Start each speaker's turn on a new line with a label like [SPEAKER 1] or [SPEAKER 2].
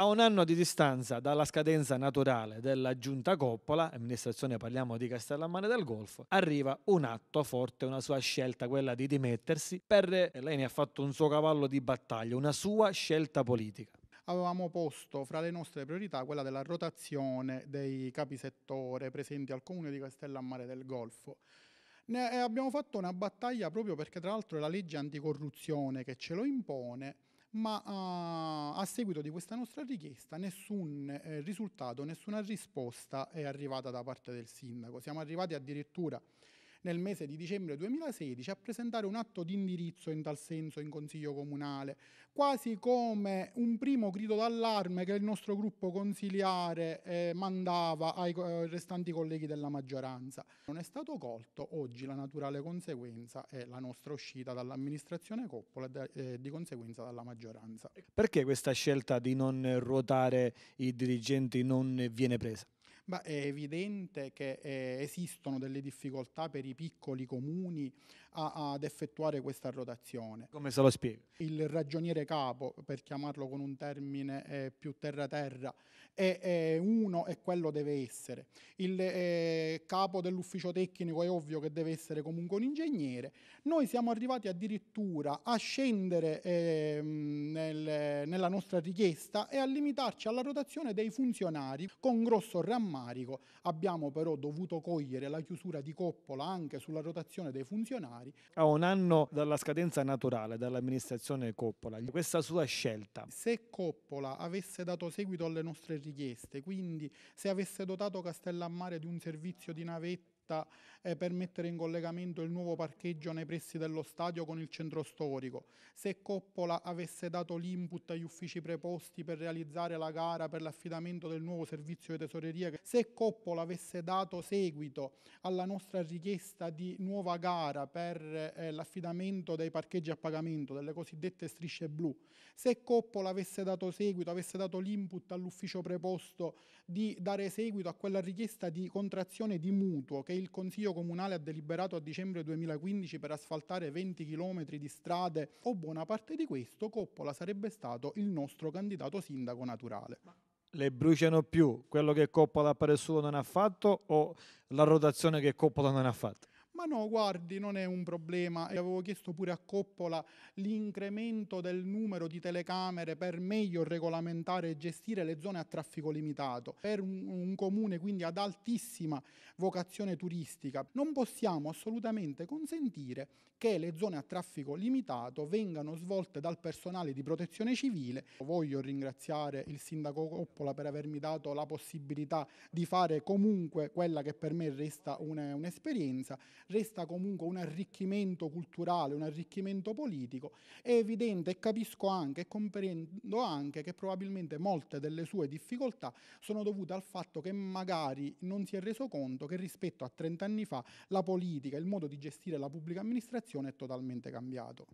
[SPEAKER 1] A un anno di distanza dalla scadenza naturale della giunta Coppola, amministrazione parliamo di Castellammare del Golfo, arriva un atto forte, una sua scelta, quella di dimettersi, per lei ne ha fatto un suo cavallo di battaglia, una sua scelta politica
[SPEAKER 2] avevamo posto fra le nostre priorità quella della rotazione dei capi settore presenti al comune di Castellammare del Golfo. Ne abbiamo fatto una battaglia proprio perché tra l'altro è la legge anticorruzione che ce lo impone ma uh, a seguito di questa nostra richiesta nessun eh, risultato, nessuna risposta è arrivata da parte del sindaco. Siamo arrivati addirittura nel mese di dicembre 2016 a presentare un atto di indirizzo in tal senso in Consiglio Comunale, quasi come un primo grido d'allarme che il nostro gruppo consiliare eh, mandava ai eh, restanti colleghi della maggioranza. Non è stato colto, oggi la naturale conseguenza è la nostra uscita dall'amministrazione Coppola e eh, di conseguenza dalla maggioranza.
[SPEAKER 1] Perché questa scelta di non ruotare i dirigenti non viene presa?
[SPEAKER 2] Beh, è evidente che eh, esistono delle difficoltà per i piccoli comuni a, ad effettuare questa rotazione.
[SPEAKER 1] Come se lo spiega?
[SPEAKER 2] Il ragioniere capo, per chiamarlo con un termine eh, più terra-terra, è, è, uno e quello deve essere. Il eh, capo dell'ufficio tecnico è ovvio che deve essere comunque un ingegnere. Noi siamo arrivati addirittura a scendere ehm, nel, nella nostra richiesta e a limitarci alla rotazione dei funzionari con grosso rammarico rammarico. Abbiamo però dovuto cogliere la chiusura di Coppola anche sulla rotazione dei funzionari.
[SPEAKER 1] A un anno dalla scadenza naturale dell'amministrazione Coppola, questa sua scelta.
[SPEAKER 2] Se Coppola avesse dato seguito alle nostre richieste, quindi se avesse dotato Castellammare di un servizio di navetta eh, per mettere in collegamento il nuovo parcheggio nei pressi dello stadio con il centro storico, se Coppola avesse dato l'input agli uffici preposti per realizzare la gara per l'affidamento del nuovo servizio di tesoreria, se Coppola avesse dato seguito alla nostra richiesta di nuova gara per eh, l'affidamento dei parcheggi a pagamento, delle cosiddette strisce blu, se Coppola avesse dato seguito, avesse dato l'input all'ufficio preposto di dare seguito a quella richiesta di contrazione di mutuo che il Consiglio Comunale ha deliberato a dicembre 2015 per asfaltare 20 km di strade o buona parte di questo, Coppola sarebbe stato il nostro candidato sindaco naturale.
[SPEAKER 1] Le bruciano più quello che Coppola per suo non ha fatto o la rotazione che Coppola non ha fatto?
[SPEAKER 2] Ma no, guardi, non è un problema. E avevo chiesto pure a Coppola l'incremento del numero di telecamere per meglio regolamentare e gestire le zone a traffico limitato. Per un, un comune quindi ad altissima vocazione turistica non possiamo assolutamente consentire che le zone a traffico limitato vengano svolte dal personale di protezione civile. Voglio ringraziare il sindaco Coppola per avermi dato la possibilità di fare comunque quella che per me resta un'esperienza resta comunque un arricchimento culturale, un arricchimento politico, è evidente e capisco anche e comprendo anche che probabilmente molte delle sue difficoltà sono dovute al fatto che magari non si è reso conto che rispetto a 30 anni fa la politica, il modo di gestire la pubblica amministrazione è totalmente cambiato.